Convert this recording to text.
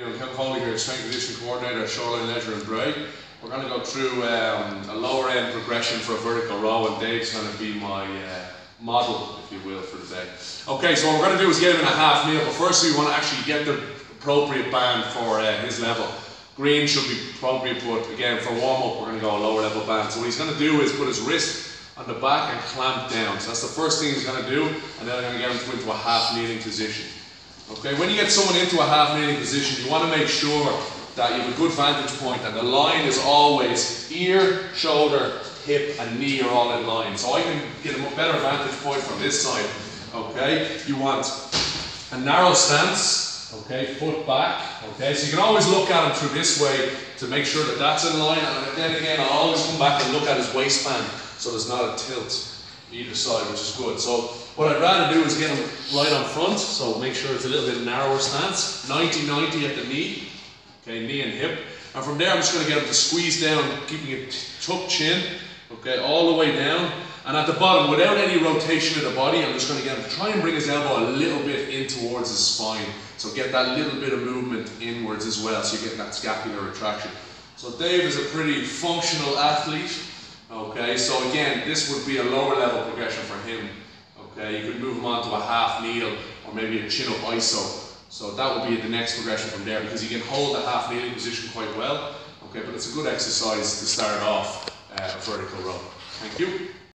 you know, Kevin Foley here, strength and conditioning coordinator at Shoreline Leisure and Bray. We're going to go through um, a lower end progression for a vertical row, and Dave's going to be my uh, model, if you will, for the day. Okay, so what we're going to do is get him in a half kneel, but first we want to actually get the appropriate band for uh, his level. Green should be appropriate, but again, for warm up, we're going to go a lower level band. So what he's going to do is put his wrist on the back and clamp down. So that's the first thing he's going to do, and then I'm going to get him into a half kneeling position. Okay, when you get someone into a half kneeling position, you want to make sure that you have a good vantage point and the line is always ear, shoulder, hip and knee are all in line. So I can get a better vantage point from this side. Okay, you want a narrow stance, okay, foot back, okay, so you can always look at him through this way to make sure that that's in line and then again I'll always come back and look at his waistband so there's not a tilt either side which is good. So what I'd rather do is get him right on front, so make sure it's a little bit narrower stance, 90-90 at the knee, okay, knee and hip. And from there I'm just going to get him to squeeze down, keeping it tucked chin, okay, all the way down. And at the bottom, without any rotation of the body, I'm just going to get him to try and bring his elbow a little bit in towards his spine. So get that little bit of movement inwards as well, so you're getting that scapular retraction. So Dave is a pretty functional athlete. Okay, so again, this would be a lower level progression for him. Okay, you could move him on to a half kneel or maybe a chin up iso. So that would be the next progression from there because he can hold the half kneeling position quite well. Okay, but it's a good exercise to start off uh, a vertical row. Thank you.